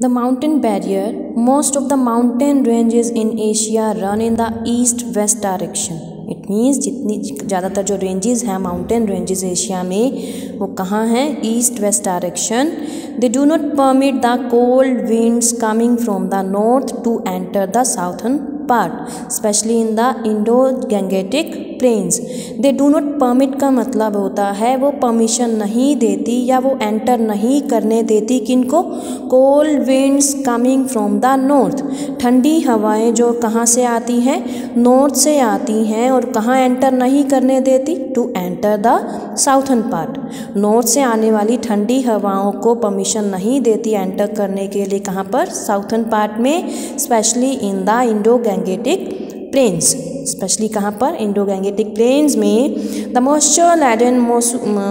The mountain barrier, most of the mountain ranges in Asia run in the east-west direction. It means जितनी ज़्यादातर जो ranges हैं mountain ranges Asia में वो कहाँ हैं east west direction they do not permit the cold winds coming from the north to enter the southern part specially in the Indo Gangetic plains they do not permit का मतलब होता है वो permission नहीं देती या वो एंटर नहीं करने देती किनको। Cold winds coming from the north ठंडी हवाएँ जो कहाँ से आती हैं? नॉर्थ से आती हैं और कहाँ एंटर नहीं करने देती? To enter the southern part north से आने वाली ठंडी हवाओं को परमिशन नहीं देती एंटर करने के लिए कहाँ पर? साउथन पार्ट में specially in the Indo Gangetic plains specially कहाँ पर? इंडो गैंगेटिक प्लेन्स में the moisture laden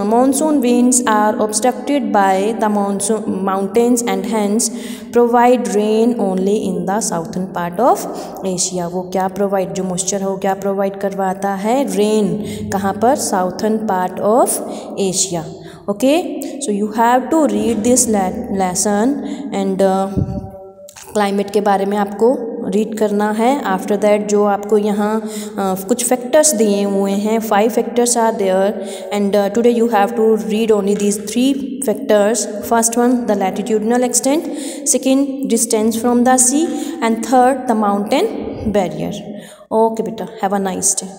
monsoon winds are obstructed by the monsoon mountains and hence provide rain only in the southern part of Asia वो क्या provide जो moisture हो क्या provide करवाता है? रेन कहाँ पर? Southern part of Asia okay so you have to read this lesson and climate के बारे में आपको रीड करना है। आफ्टर दैट जो आपको यहाँ कुछ फैक्टर्स दिए हुए हैं five factors are there and today you have to read only these three factors first one the latitudinal extent second distance from the sea and third the mountain barrier okay बेटा have a nice day